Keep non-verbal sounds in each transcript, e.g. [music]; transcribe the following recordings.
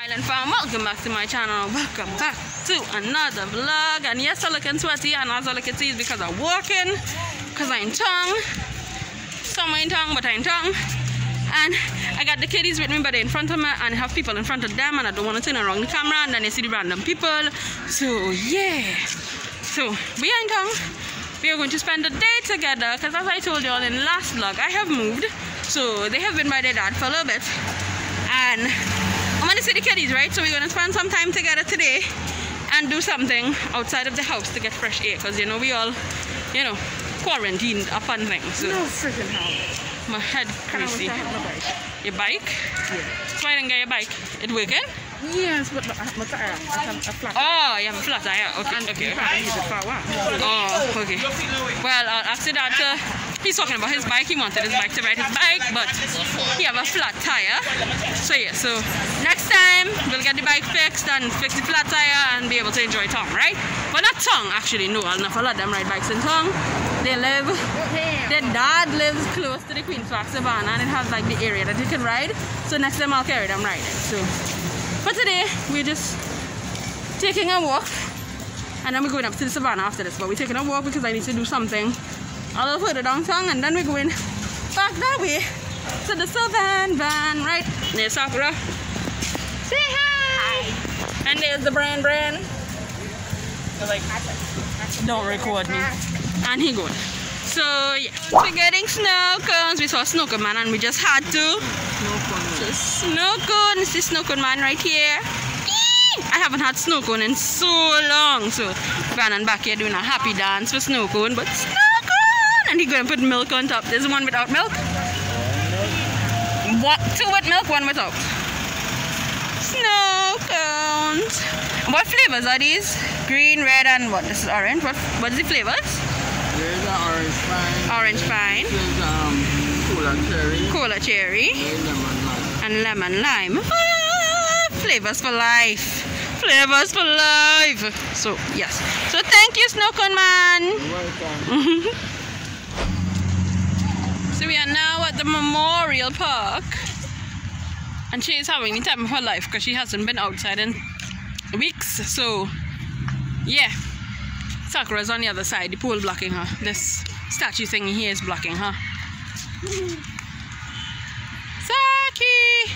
Island fam, welcome back to my channel. Welcome back to another vlog. And yes, I'm looking sweaty, and as I can see, it's because I'm walking, because I'm tongue. Somewhere in tongue, but I'm in tongue. And I got the kiddies with me, but they're in front of me, and I have people in front of them, and I don't want to turn around the camera, and then they see the random people. So, yeah. So, we are in tongue. We are going to spend the day together, because as I told you all in the last vlog, I have moved. So, they have been by their dad for a little bit. And I'm gonna see the kiddies, right? So we're gonna spend some time together today and do something outside of the house to get fresh air, cause you know we all, you know, quarantined up and things. So No freaking how. my head Can I crazy. have my bike? Your bike? Yeah. Why didn't get your bike? It working? Yes, but my, tire, I have a flat. Oh, you have a flat tire. Okay, and okay. you can't use it for a while. Oh, okay. Well, uh, after that, uh, he's talking about his bike. He wanted his bike to ride his bike, but he have a flat tire. So yeah, so next time we'll get the bike fixed and fix the flat tire and be able to enjoy Tongue, right? But not Tongue, actually. No, I'll not let them ride bikes in Tongue. They live. Their dad lives close to the Queen's Park Savannah and it has like the area that you can ride. So next time I'll carry them riding. So for today, we're just taking a walk and then we're going up to the savannah after this. But we're taking a walk because I need to do something a little further downtown and then we're going back that way to the savannah, right? There's Sakura. Say hi. And there's the brand brand. like, don't record me. And he good. So yeah, we're getting snow cones. We saw snow cone man and we just had to. So snow cone, this is snow cone man right here. I haven't had snow cone in so long. So Van and back here doing a happy dance for snow cone, but snow And he gonna put milk on top. There's one without milk. What two with milk, one without. Snow cones. What flavors are these? Green, red, and what? This is orange. What what is the flavors? There's an orange pine. Orange pine, There's um cola cherry. cola cherry, There's lemon lime. and lemon lime. Ah, flavors for life. Flavors for life. So yes. So thank you, Snow Cone Man. You're welcome. [laughs] So we are now at the Memorial Park. And she is having the time of her life because she hasn't been outside in weeks. So, yeah. Sakura's on the other side, the pole blocking her. This statue thing here is blocking her. Saki!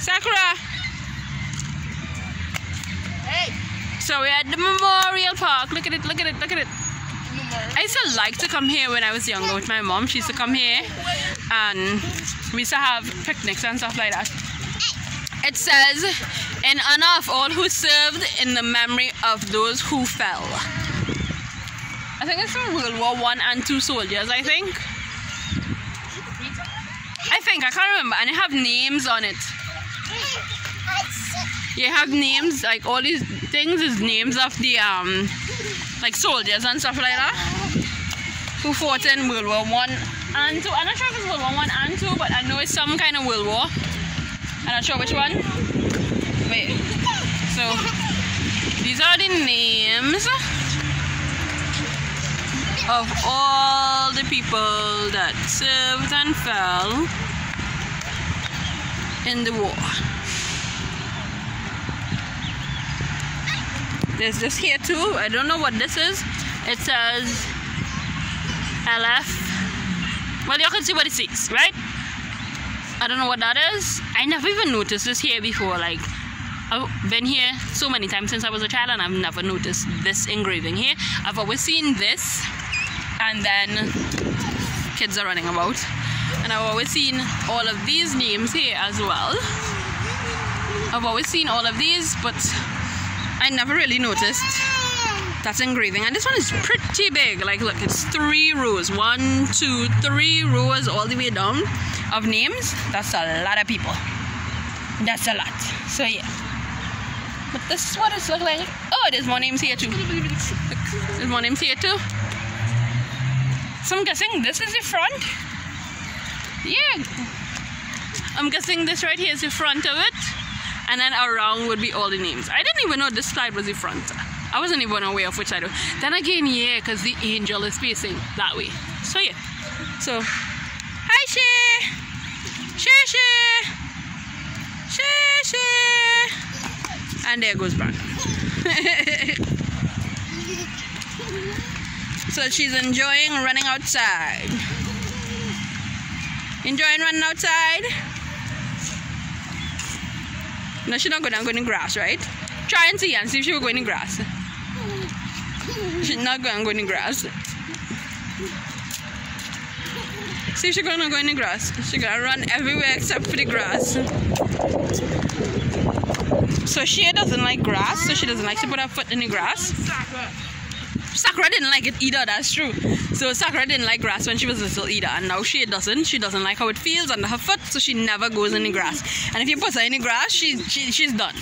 Sakura! Hey! So we're at the Memorial Park. Look at it, look at it, look at it. I used to like to come here when I was younger with my mom. She used to come here and we used to have picnics and stuff like that. It says, in honor of all who served in the memory of those who fell. I think it's from World War One and two soldiers, I think. I think, I can't remember. And they have names on it. You have names, like all these things is names of the um like soldiers and stuff like that who fought in World War One and two. I'm not sure if it's World War One and two, but I know it's some kind of World War. I'm not sure which one. Wait. So these are the names of all the people that served and fell in the war. There's this here too. I don't know what this is. It says LF. Well, you can see what it says, right? I don't know what that is. I never even noticed this here before. Like, I've been here so many times since I was a child, and I've never noticed this engraving here. I've always seen this, and then kids are running about. And I've always seen all of these names here as well. I've always seen all of these, but I never really noticed that's engraving. And this one is pretty big. Like, look, it's three rows. One, two, three rows all the way down of names. That's a lot of people. That's a lot. So, yeah. But this is what it's look like. Oh, there's more names here too. There's more names here too. So I'm guessing this is the front. Yeah. I'm guessing this right here is the front of it. And then around would be all the names. I didn't even know this side was the front. I wasn't even aware of which side. Then again, yeah, because the angel is facing that way. So yeah. So, hi. Shay Shay. Shay Shay. And there goes Brandon. [laughs] so she's enjoying running outside. Enjoying running outside? No, she's not going to go in grass, right? Try and see and see if she will go in grass. She's not going to go in grass. See if she's gonna go in the grass. She's gonna run everywhere except for the grass. So she doesn't like grass, so she doesn't like to put her foot in the grass. Sakura didn't like it either, that's true. So Sakura didn't like grass when she was little either, and now she doesn't. She doesn't like how it feels under her foot, so she never goes in the grass. And if you put her in the grass, she, she she's done.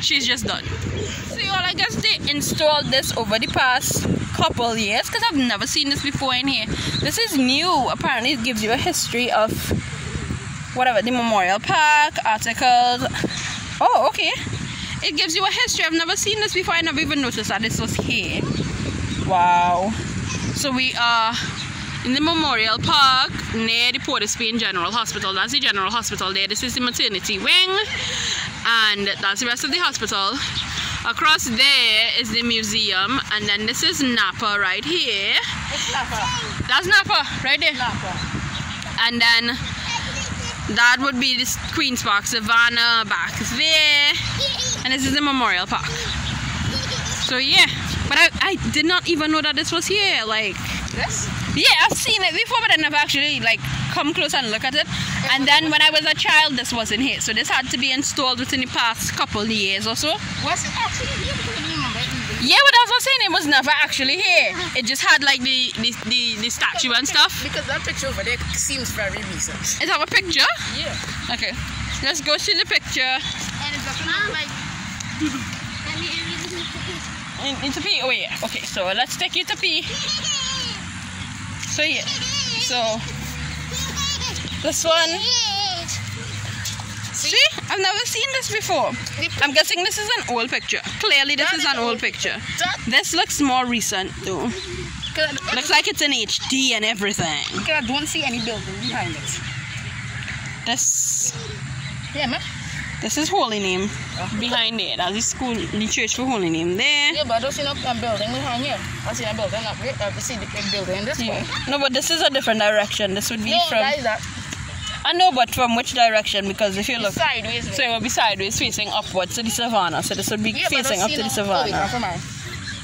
She's just done. So y'all, I guess they installed this over the past couple years because I've never seen this before in here. This is new. Apparently, it gives you a history of whatever the memorial park articles. Oh, okay. It gives you a history. I've never seen this before. I never even noticed that this was here. Wow. So we are in the Memorial Park near the Port of Spain General Hospital. That's the General Hospital there. This is the maternity wing, and that's the rest of the hospital. Across there is the museum, and then this is Napa right here. It's Napa. That's Napa right there. Napa. And then that would be the Queen's Park, Savannah back there, and this is the Memorial Park. So yeah, but I, I did not even know that this was here. Like, This? yeah, I've seen it before, but I never actually like come close and look at it. And then when I was a child, this wasn't here. So this had to be installed within the past couple of years or so. Was it actually here? Because I don't remember it. Yeah, but that's what I'm saying. It was never actually here. It just had like the the, the, the statue and stuff. Because that picture over there seems very recent. Is that a picture? Yeah. Okay. Let's go see the picture. And it's looking like. [laughs] In, into P. Oh yeah. Okay, so let's take you to P. So yeah. So this one. See, I've never seen this before. I'm guessing this is an old picture. Clearly, this is an old old. picture. This looks more recent though. Looks like it's in HD and everything. I don't see any building behind it. This Yeah, man. This is Holy Name behind it. That's the school, the church for Holy Name there. Yeah, but I don't see no building behind here. I see a building up here. I see the big building this Yeah. way. No, but this is a different direction. This would be No, from. that is that. I know, but from which direction? Because if you look, Sideways. so it will be sideways, facing upwards to the savannah. So this would be yeah, facing up to the no savannah.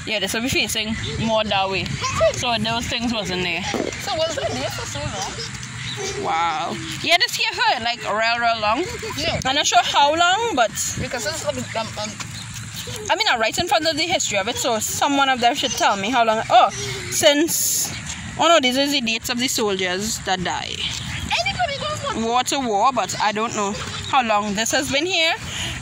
Yeah, this will be facing more that way. So those things wasn't there. So was that there for so long? Wow. Yeah, this here hurt like real, real long. Yeah. I'm not sure how long, but Because it's like um, um, I mean, I'm right in front of the history of it, so someone of them should tell me how long. Oh, since. Oh no, these are the dates of the soldiers that die. anybody goes. War to war, but I don't know how long this has been here,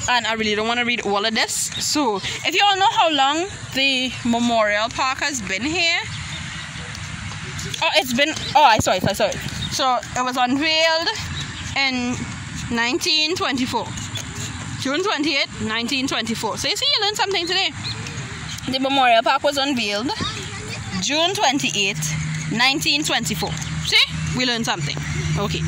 and I really don't want to read all of this. So, if you all know how long the memorial park has been here, oh, it's been. Oh, I saw it. I saw it. So it was unveiled in 1924. June 28, 1924. So you see, you learned something today. The Memorial Park was unveiled June 28, 1924. See, we learned something. Okay.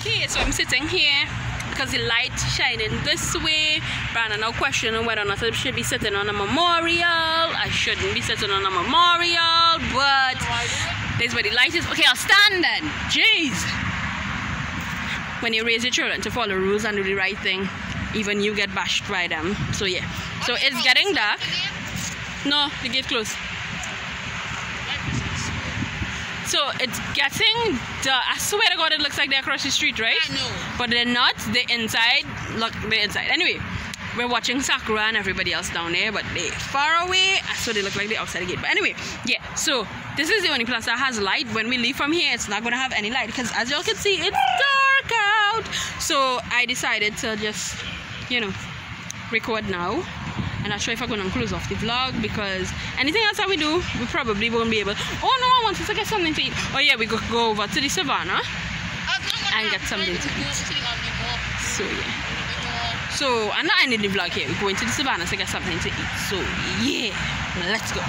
Okay, so I'm sitting here because the light shining this way. Brandon now questioning whether or not I should be sitting on a memorial. I shouldn't be sitting on a memorial, but this is where the light is. Okay, I'll stand then. Jeez. When you raise your children to follow rules and do the right thing, even you get bashed by them. So yeah. So it's getting dark. No, the gate closed. So it's getting dark. I swear to God, it looks like they're across the street, right? I know. But they're not. They're inside. Look, they're inside. Anyway, we're watching Sakura and everybody else down there, but they're far away. So they look like they're outside the gate. But anyway, yeah. So this is the only place that has light. When we leave from here, it's not gonna have any light because, as y'all can see, it's dark out. So I decided to just, you know, record now. And I'm not sure if I'm gonna close off the vlog because anything else that we do, we probably won't be able. Oh no, I wanted to get something to eat. Oh yeah, we go go over to the savannah. And get something to eat. So yeah. So I'm not ending the vlog here. We're going to the savannah to get something to eat. So yeah, let's go.